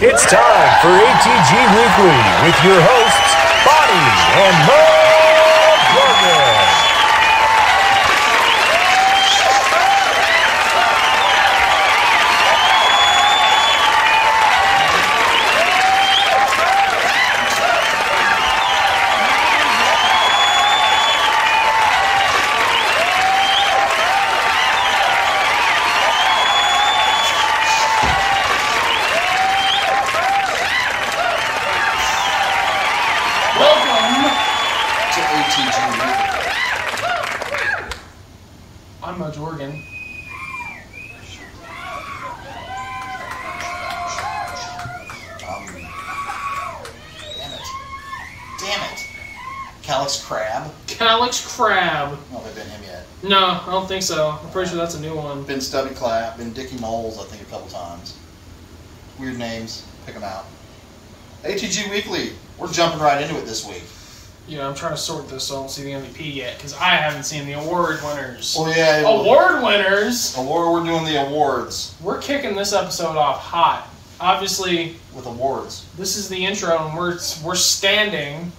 It's time for ATG Weekly with your hosts, Bonnie and Mo to ATG I'm Mo Jorgen. Um, damn it. Damn it. Calyx Crab. Calyx Crab. I don't if I've been him yet. No, I don't think so. I'm pretty sure that's a new one. Been Stubby Clap, been Dickie Moles, I think, a couple times. Weird names. Pick them out. ATG Weekly. We're jumping right into it this week. Yeah, I'm trying to sort this so I don't see the MVP yet because I haven't seen the award winners. Oh, yeah. Award winners! Award. We're doing the awards We're kicking this episode off hot. Obviously, with awards. this is the intro and we're we're standing.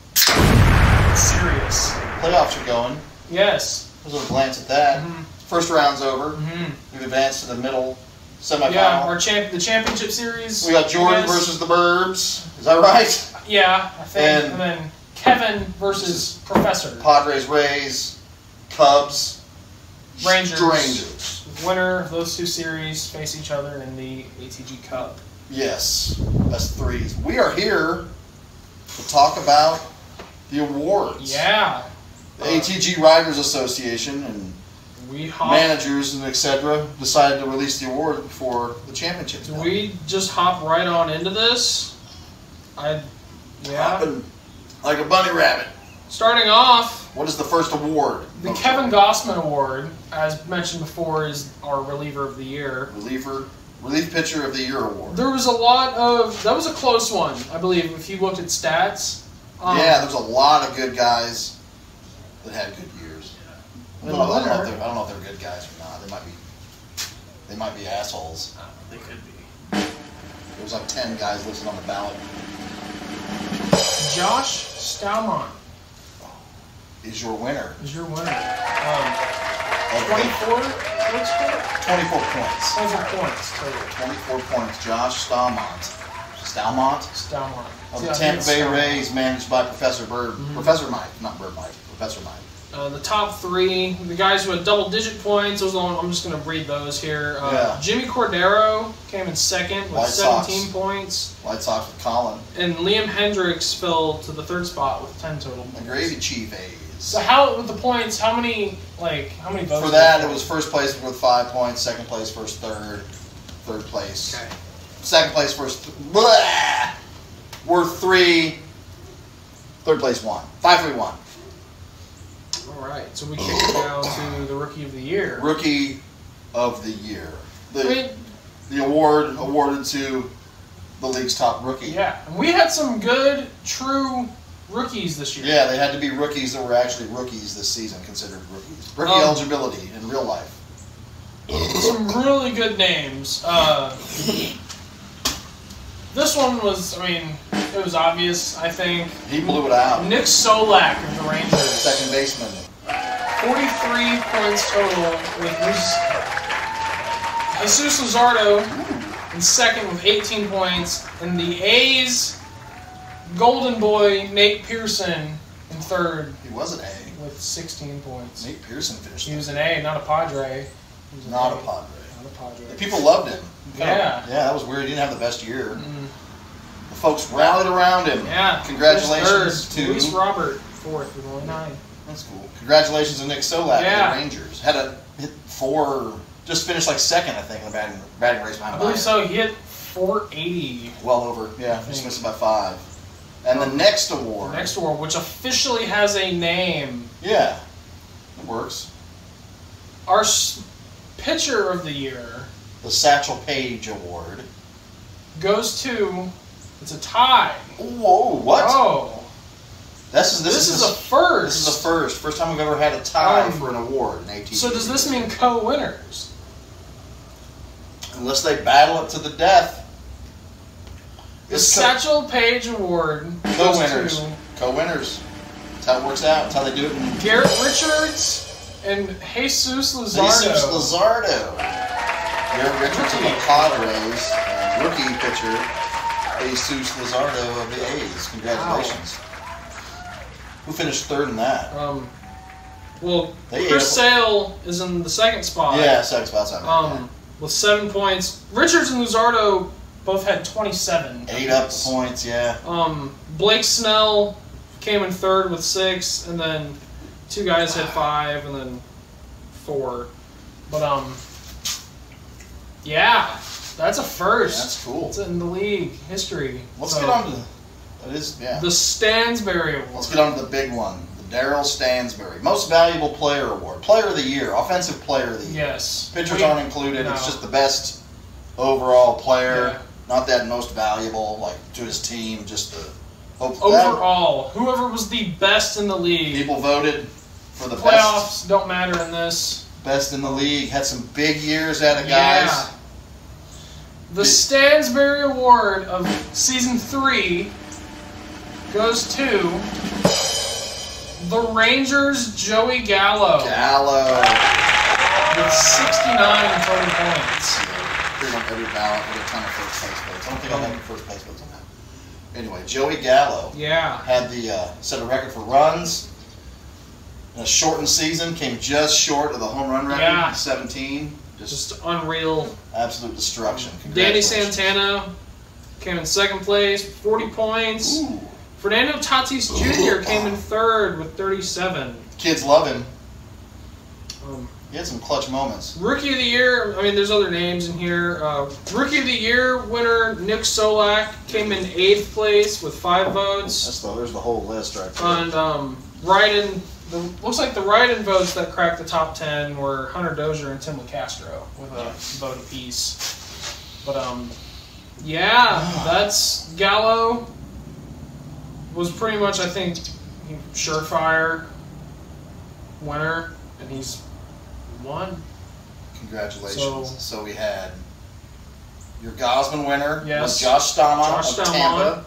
Serious. Playoffs are going. Yes. There's a glance at that. Mhm. First round's over. hmm We've advanced to the middle semifinal. Yeah, our champ the championship series. we got Jordan versus the Burbs. Is that right? Yeah, I think. And- And, then Kevin versus Professor. Padres, Rays, Cubs, Rangers. Rangers. Winner of those two series face each other in the ATG Cup. Yes, that's threes. We are here to talk about the awards. Yeah. The ATG Riders Association and We hop. managers and etc. decided to release the award before the championship. Do we just hop right on into this? I. Yeah. Hopping like a bunny rabbit. Starting off, What is the first award? the Kevin Gausman Award, as mentioned before, is our reliever of the year. reliever, relief pitcher of the year award. There was a lot of. That was a close one, I believe, if you looked at stats. Um, yeah, there's a lot of good guys that had good years. I don't, know, I, don't know if they're, I don't know if they're good guys or not. They might be. They might be assholes. Uh, they could be. There was like ten guys listed on the ballot. Josh Staumont Is your winner is your winner. Um, of 24 points 24 points. 24 points total. 24 points. Josh Stalmont. Stalmont Staumont. of the think Tampa Bay Staumont. Rays, managed by Professor Bird. Mhm. Professor Mike, not Bird Mike. Professor Mike. Uh, the top three, the guys who had double digit points, those are I'm just going to read those here. Uh, Yeah. Jimmy Cordero came in second with White Sox. 17 points, White Sox with Colin. and Liam Hendriks fell to the third spot with 10 total The. Gravy Chief A's. So how with the points? How many like how many votes? For that, it was first place with five points, second place, first, third, third place. okay. Second place, first, blah, worth three. Third place, one. Five, three, one. All right, so we kick it down to the rookie of the year. Rookie of the year. I The, mean, the award awarded to the league's top rookie. yeah, and we had some good true rookies this year. Yeah, they had to be rookies that were actually rookies this season, considered rookies. Rookie Um, eligibility in real life. some really good names. Uh, this one was, I mean, it was obvious. I think He blew it out. Nick Solak of the Rangers, Second baseman. 43 points total with Jesus, Luzardo in second with 18 points, and the A's golden boy Nate Pearson in third He was an A. with 16 points. Nate Pearson finished. He was an A, not a Padre. Not a A, Padre. Not a Padre. People loved him. Yeah. Yeah, that was weird. He didn't have the best year. Mm, The folks rallied around him. yeah. Congratulations Third, to. Luis Robert fourth with only nine. That's cool. Congratulations to Nick Solak Yeah. the Rangers. Had a hit four, just finished like second, I think, in the batting, batting race behind I believe so. He hit 480. Well over, yeah, just missed it by five. And the next award. Next award, which officially has a name. Yeah, it works. Our pitcher of the year The Satchel Paige Award. goes to. It's a tie. Whoa, what? Oh, This is this, this, is, is a first. this is a first. First time we've ever had a tie Um, for an award in ATG. So does this mean co-winners? Unless they battle it to the death. The Satchel Paige Award co-winners. Co-winners. That's how it works out. That's how they do it in Garrett Richards and Jesus Luzardo. Jesus Luzardo. Garrett Richards of the Padres, and rookie pitcher Jesus Luzardo of the A's. Congratulations. Who finished third in that? Um, well, They Chris Sale is in the second spot. Yeah, second spot. Um, with seven points. Richards and Luzardo both had 27. Eight up points, yeah. Um, Blake Snell came in third with six, and then two guys had five, and then four. But um, yeah, that's a first. That's cool. It's in the league history. Let's So, get on to that is yeah. the Stansberry Award. Let's get on to the big one. The Daryl Stansbury. Most valuable player award. Player of the year. Offensive player of the year. Yes. Pitchers We- aren't included. It's just the best overall player. Yeah. Not that most valuable, like to his team, just the hope that Overall, whoever was the best in the league. people voted for the best Playoffs don't matter in this. best in the league. Had some big years out of guys. Yeah. The Stansberry Award of season three goes to the Rangers' Joey Gallo Gallo. with 69 total points. Pretty much every ballot with a ton of first place votes. I don't think I'll have any first place votes on that. Anyway, Joey Gallo Yeah. had the uh, set a record for runs in a shortened season. Came just short of the home run record, Yeah. 17. Just Just unreal. absolute destruction. Danny Santana came in second place, 40 points. Ooh, Fernando Tatis Jr. came in third with 37. kids love him. Um, He had some clutch moments. Rookie of the Year, I mean, there's other names in here. Uh, Rookie of the Year winner Nick Solak came in eighth place with five votes. That's the, there's the whole list right there. And um, write-in, the, looks like the write-in votes that cracked the top 10 were Hunter Dozier and Tim Locastro with a vote apiece. But, um, yeah, that's Gallo was pretty much, I think, surefire winner, and he's won. Congratulations. So- So, we had your Gausman winner Yes. was Josh Josh of Stamon. Tampa.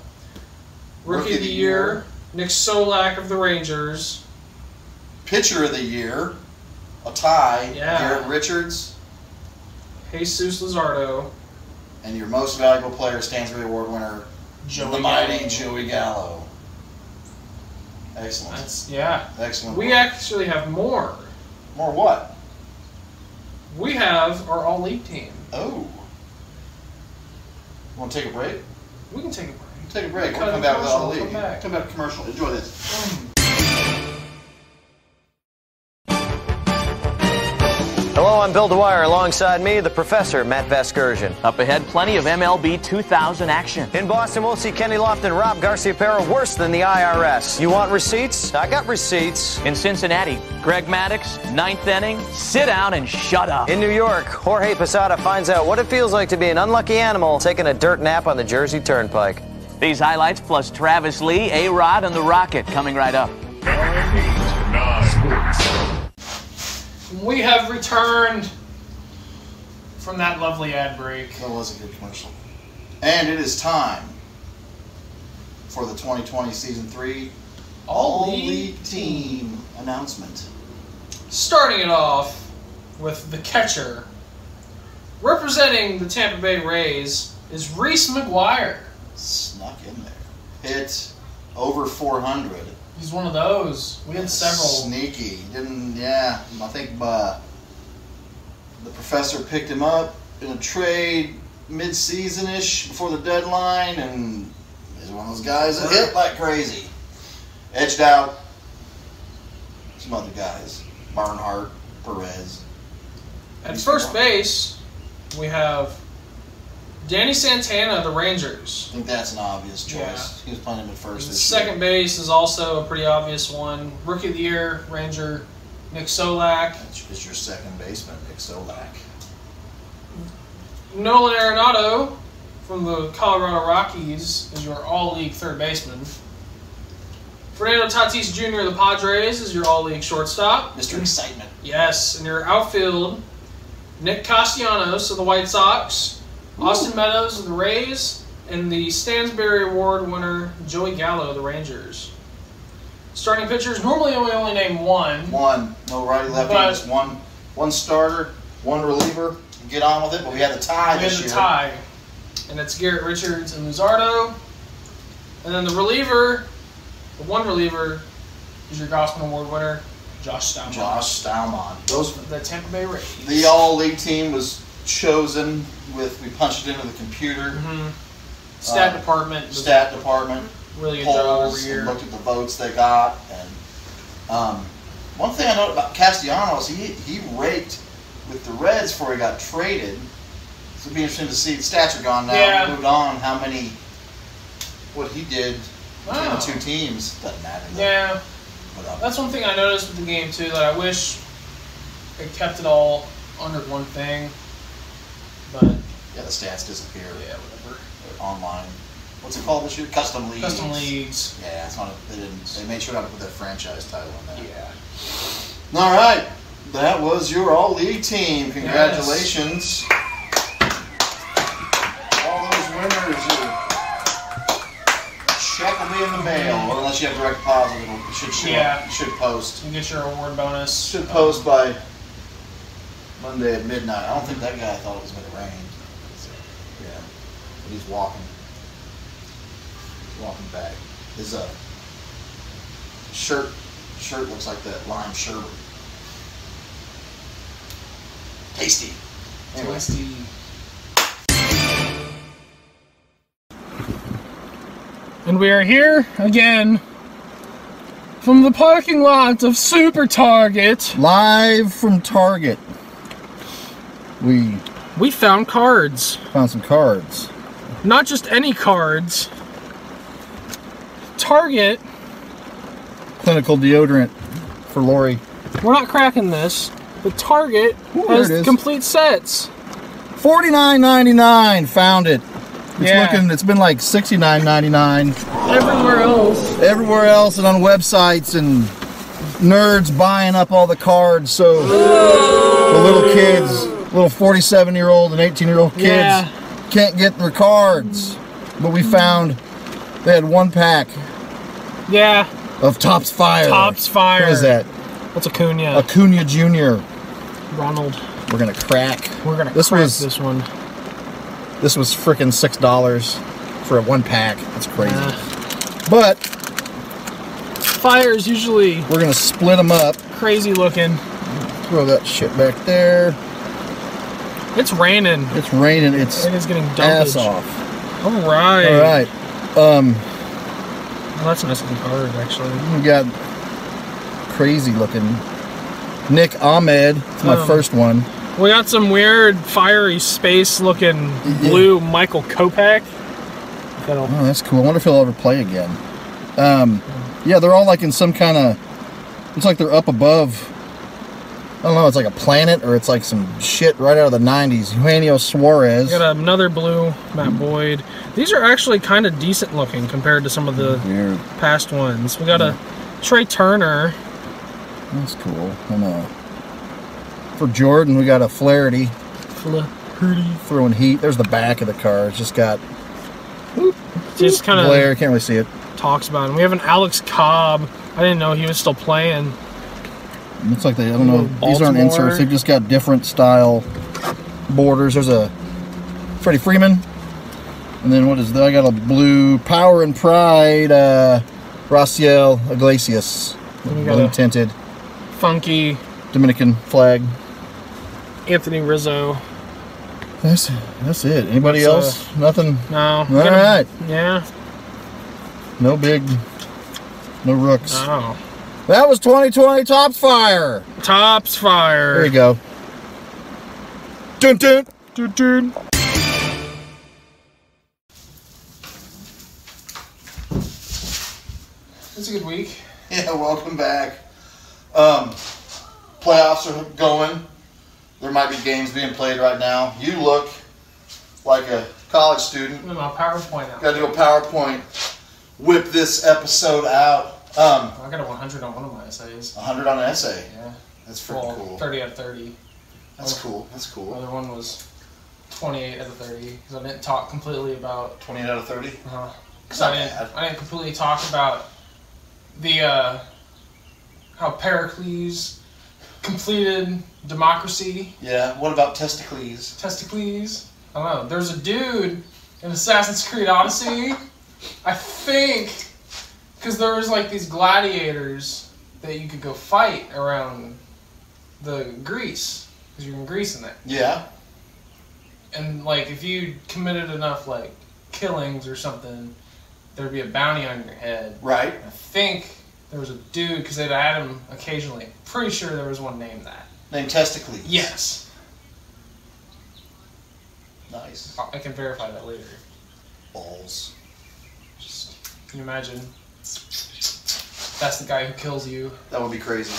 Rookie, of the year, Nick Solak of the Rangers. Pitcher of the year, a tie, Yeah. Garrett Richards. Jesus Luzardo. And your most valuable player, Stansbury Award winner, Joey the mighty Gallo. Joey Gallo. Excellent. That's yeah. Excellent. We actually have more. More what? We have our all league team. Oh. Want to take a break? We can take a break. Take a break. We'll come back with all the league. come back. Come back commercial. Enjoy this. Mm. I'm Bill Dwyer. Alongside me, the professor, Matt Vasgersian. Up ahead, plenty of MLB 2000 action. In Boston, we'll see Kenny Lofton rob Garciaparra worse than the IRS. You want receipts? I got receipts. In Cincinnati, Greg Maddux, ninth inning, sit down and shut up. In New York, Jorge Posada finds out what it feels like to be an unlucky animal taking a dirt nap on the Jersey Turnpike. These highlights plus Travis Lee, A Rod, and the Rocket coming right up. We have returned from that lovely ad break. That was a good commercial. And it is time for the 2020 Season 3 All League Team announcement. Starting it off with the catcher. Representing the Tampa Bay Rays is Reese McGuire. Snuck in there. Hit over 400. He's one of those. We had several. Sneaky. Didn't, yeah. I think uh, the professor picked him up in a trade mid season ish before the deadline, and he's one of those guys that hit like crazy. Edged out some other guys Barnhart, Perez. At first base, we have Danny Santana the Rangers. I think that's an obvious choice. Yeah. He was playing him at first Second base is also a pretty obvious one. Rookie of the Year, Ranger Nick Solak. year. It's your second baseman, Nick Solak. Nolan Arenado from the Colorado Rockies is your all league third baseman. Fernando Tatis Jr. of the Padres is your all league shortstop. Mr. Excitement. Yes, and your outfield, Nick Castellanos of the White Sox, Austin Meadows of the Rays, And the Stansberry Award winner, Joey Gallo, of the Rangers. Starting pitchers, normally we only name one. One, no righty lefty, just one, one starter, one reliever. Get on with it. But we had the tie We had this the year. tie. And it's Garrett Richards and Luzardo. And then the reliever, the one reliever, is your Gospel Award winner, Josh Steinbach. Josh Staumont. Those The Tampa Bay Rays. the all league team was chosen with we punched it into the computer hmm Stat Uh, department. stat department Really good job every polls and looked at the votes they got and um, one thing I know about Castellanos he he raked with the Reds before he got traded. So it'd be interesting to see the stats are gone now. Yeah. Moved on. How many? What he did between Wow. the two teams doesn't matter. though. Yeah, But, um, that's one thing I noticed with the game too. That I wish they kept it all under one thing. But yeah, the stats disappear yeah, whatever. online. What's it called this year? Custom leagues. Custom leagues. Yeah, it's not. They didn't. They made sure not to put that franchise title in there. Yeah. All right, that was your all league team. Congratulations. All those winners. Check will be in the mail, or unless you have direct deposit, it'll, should show Yeah. up. Should post. You get your award bonus. Should post by Monday at midnight. I don't think that guy thought it was going to rain. So, yeah, but he's walking. He's walking back. His uh, shirt shirt looks like that lime sherbet. Tasty. Anyway, Tasty. And we are here again from the parking lot of Super Target. Live from Target. We We found cards. found some cards. Not just any cards. Target, Clinical deodorant for Lori. we're not cracking this, but Target Ooh, has complete sets. Forty-nine ninety-nine. Found it. It's Yeah. looking. It's been like sixty-nine ninety-nine Everywhere else. everywhere else and on websites and nerds buying up all the cards. So the little kids, little forty-seven-year-old and eighteen-year-old kids Yeah. can't get their cards. But we found they had one pack Yeah. of Topps Fire. Topps Fire. What is that? What's Acuna? Acuna Jr. Ronald. We're gonna crack. We're gonna This crack was- this one. This was freaking six dollars for a one pack. That's crazy. Uh, But Fire's usually we're gonna split them up. crazy looking. Throw that shit back there. It's raining. It's raining. It's It is getting ass dumpage. off. All right. All right. Um, Well, that's a nice looking card, actually. we got crazy looking Nick Ahmed. It's my Um, first one. We got some weird fiery space looking blue Michael Kopech. That'll, Oh, that's cool. I wonder if he'll ever play again. Um, yeah, they're all like in some kind of. Looks like they're up above. I don't know. It's like a planet or it's like some shit right out of the '90s. Eugenio Suarez. we got another blue Matt Boyd. These are actually kind of decent looking compared to some of the Weird. past ones. We got a Trea Turner. That's cool. And uh, for Jordan, we got a Flaherty Flaherty. throwing heat. There's the back of the car. It's just got Just kind of. of Can't really see it. talks about him. We have an Alex Cobb. I didn't know he was still playing. Looks like they. I don't know. These aren't inserts. They've just got different style borders. There's a Freddie Freeman, and then what is that? I got a blue Power and Pride. Uh, Raisel Iglesias, Then we got blue tinted Funky Dominican flag. Anthony Rizzo. That's that's it. Anybody That's, else? Nothing. No. All a- right. Yeah. No big. No rooks. Oh. That was 2020 Topps Fire. Topps fire. There you go. Dun dun. Dude, dude. It's a good week. Yeah, welcome back. Um, playoffs are going. There might be games being played right now. You look like a college student. With my PowerPoint out. Got to do a PowerPoint. Whip this episode out. Um, I got a 100 on one of my essays. 100 on an essay. Yeah. That's freaking Well, cool. 30 out of 30. That's cool. That's The cool. other one was 28 out of 30 because I didn't talk completely about. 28 out of 30. Uh, Cause I didn't, bad. I didn't completely talk about the uh, how Pericles completed democracy. Yeah. What about testicles? Testicles. I don't know. There's a dude in Assassin's Creed Odyssey. I think because there was like these gladiators that you could go fight around the Greece because you're in Greece in that. Yeah. And like if you committed enough like killings or something, there'd be a bounty on your head. Right. I think there was a dude because they'd add him occasionally. Pretty sure there was one named that. Named testicles. Yes, Nice. I can verify that later. Balls. Just can you imagine? That's the guy who kills you. That would be crazy.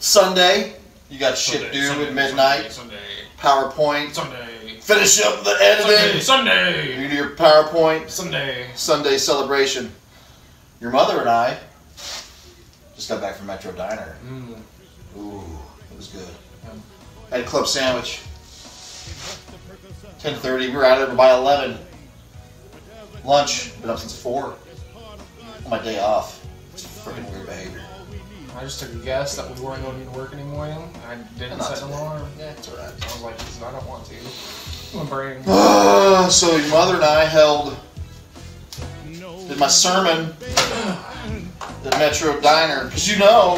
Sunday, you got shit Sunday, due Sunday, at midnight. Sunday, PowerPoint. Sunday. Finish up the editing. Sunday. You do your PowerPoint. Sunday. Sunday celebration. Your mother and I just got back from Metro Diner. Mm. Ooh, it was good. Yeah. Had a club sandwich. 10.30, we were out of there by 11. Lunch, been up since 4 my day off. It's freaking weird behavior. I just took a guess that we weren't going to work anymore. and I didn't Not set an today. alarm. Yeah, it's alright. I was like, I don't want to. My brain. Uh, so your mother and I held did my sermon at Metro Diner because you know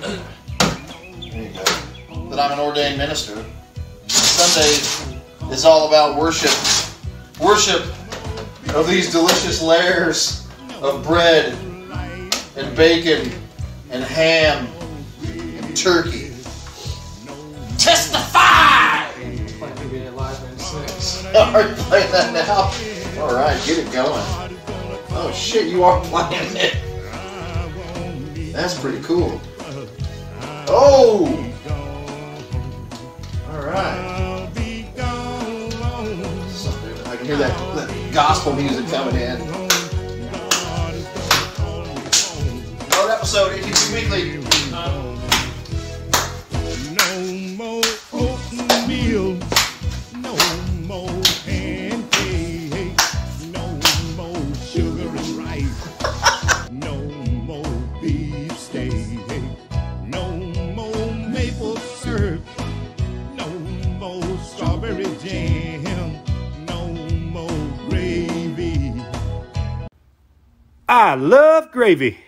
there you go, that I'm an ordained minister. Sunday is all about worship, worship of these delicious layers of bread and bacon and ham and turkey. Testify. Are you playing that now? All right, get it going. Oh shit, you are playing it. That's pretty cool. Oh. All right. Something- I can hear that, that gospel music coming in. Another episode, ATG Weekly. No more oatmeal, no more pancakes, no more sugar and rice, no more beef steak, no more maple syrup, no more strawberry jam, no more gravy. I love gravy.